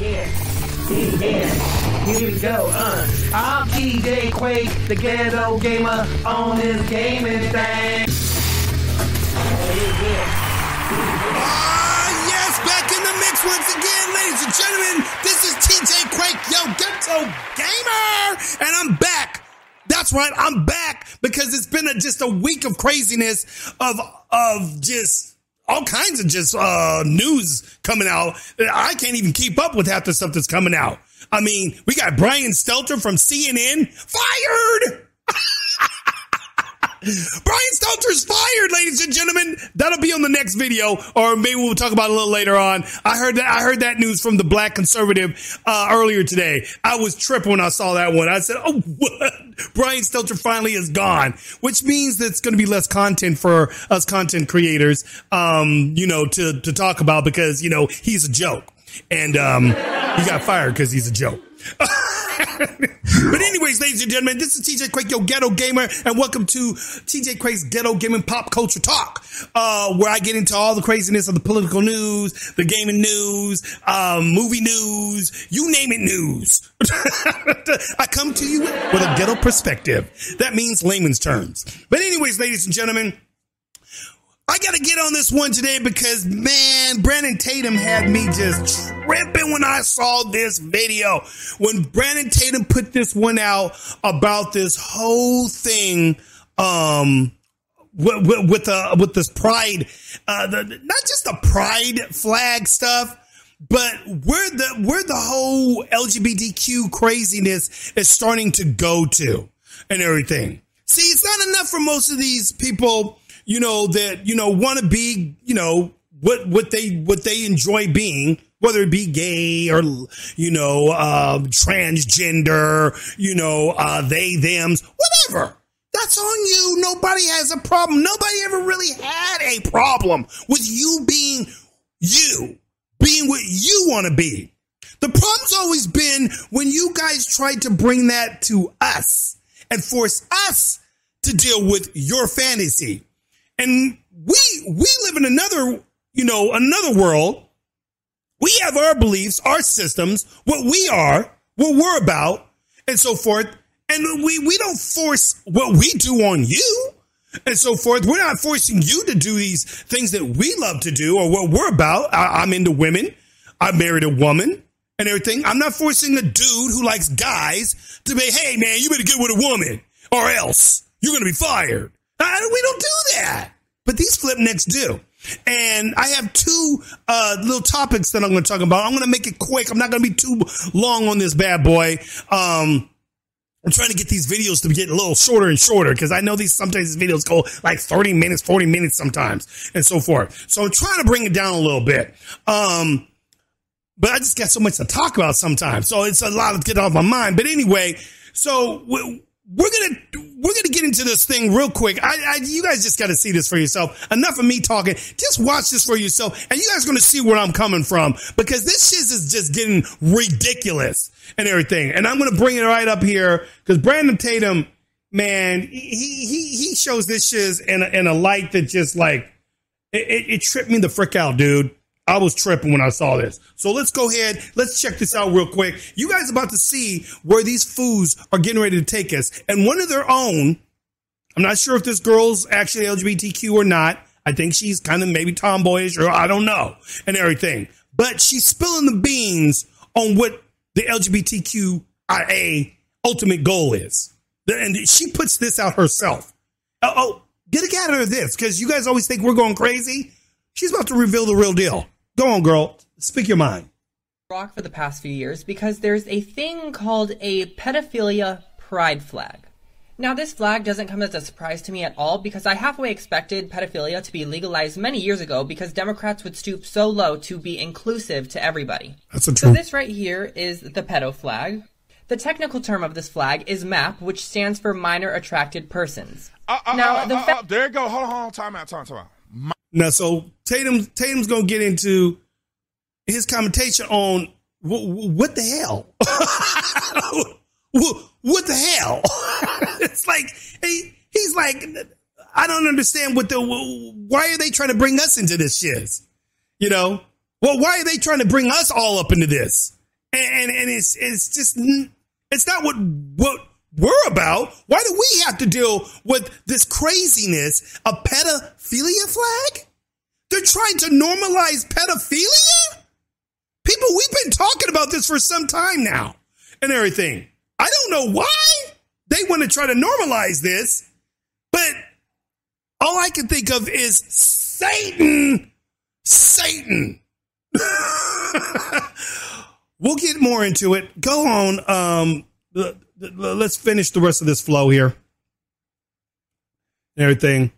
Yeah, yeah, here we go, uh. I'm TJ Quake, the ghetto gamer on this gaming thing. Ah, yes, back in the mix once again, ladies and gentlemen. This is TJ Quake, yo, ghetto gamer, and I'm back. That's right, I'm back because it's been a, just a week of craziness of of just all kinds of just uh, news coming out. I can't even keep up with half the stuff that's coming out. I mean, we got Brian Stelter from CNN fired. Brian Stelter's fired, ladies and gentlemen. That'll be on the next video, or maybe we'll talk about it a little later on. I heard that I heard that news from the Black Conservative uh, earlier today. I was tripping when I saw that one. I said, "Oh, what? Brian Stelter finally is gone," which means that it's going to be less content for us content creators, um, you know, to to talk about because you know he's a joke, and um, he got fired because he's a joke. but anyways, ladies and gentlemen, this is TJ Quake, your ghetto gamer, and welcome to TJ Quake's Ghetto Gaming Pop Culture Talk, uh, where I get into all the craziness of the political news, the gaming news, um, movie news, you name it news. I come to you with a ghetto perspective. That means layman's terms. But anyways, ladies and gentlemen, I got to get on this one today because, man, Brandon Tatum had me just tripping when I saw this video. When Brandon Tatum put this one out about this whole thing, um, with, with, with, uh, with this pride, uh, the, not just the pride flag stuff, but where the, where the whole LGBTQ craziness is starting to go to and everything. See, it's not enough for most of these people you know, that, you know, want to be, you know, what, what they, what they enjoy being, whether it be gay or, you know, uh, transgender, you know, uh, they, thems, whatever. That's on you. Nobody has a problem. Nobody ever really had a problem with you being you, being what you want to be. The problem's always been when you guys tried to bring that to us and force us to deal with your fantasy. And we we live in another, you know, another world. We have our beliefs, our systems, what we are, what we're about, and so forth. And we we don't force what we do on you and so forth. We're not forcing you to do these things that we love to do or what we're about. I, I'm into women. I married a woman and everything. I'm not forcing a dude who likes guys to be, hey man, you better get with a woman or else you're to be fired. I, we don't do that. But these flip necks do. And I have two uh, little topics that I'm going to talk about. I'm going to make it quick. I'm not going to be too long on this bad boy. Um, I'm trying to get these videos to get a little shorter and shorter because I know these sometimes these videos go like 30 minutes, 40 minutes sometimes, and so forth. So I'm trying to bring it down a little bit. Um, but I just got so much to talk about sometimes. So it's a lot to get off my mind. But anyway, so we're gonna we're gonna get into this thing real quick. I, I you guys just got to see this for yourself. Enough of me talking. Just watch this for yourself, and you guys are gonna see where I'm coming from because this shit is just getting ridiculous and everything. And I'm gonna bring it right up here because Brandon Tatum, man, he he he shows this shit in a, in a light that just like it, it, it tripped me the frick out, dude. I was tripping when I saw this. So let's go ahead. Let's check this out real quick. You guys about to see where these fools are getting ready to take us. And one of their own, I'm not sure if this girl's actually LGBTQ or not. I think she's kind of maybe tomboyish or I don't know and everything. But she's spilling the beans on what the LGBTQIA ultimate goal is. And she puts this out herself. Oh, oh get a gather of this because you guys always think we're going crazy. She's about to reveal the real deal. Go on, girl. Speak your mind. Rock for the past few years because there's a thing called a pedophilia pride flag. Now, this flag doesn't come as a surprise to me at all because I halfway expected pedophilia to be legalized many years ago because Democrats would stoop so low to be inclusive to everybody. That's a true. So, this right here is the pedo flag. The technical term of this flag is MAP, which stands for Minor Attracted Persons. Uh, uh, now, uh, the uh, fa- uh, there you go. Hold on, hold on. Time out, time, time out. Now, so Tatum Tatum's gonna get into his commentation on what, what the hell, what, the hell. it's like he, he's like, I don't understand what the why are they trying to bring us into this shit? You know, well, why are they trying to bring us all up into this and and it's it's just it's not what what we're about. Why do we have to deal with this craziness? A pedophilia flag? They're trying to normalize pedophilia? People, we've been talking about this for some time now and everything. I don't know why they want to try to normalize this, but all I can think of is Satan. Satan. we'll get more into it. Go on. Um, let's finish the rest of this flow here. And everything.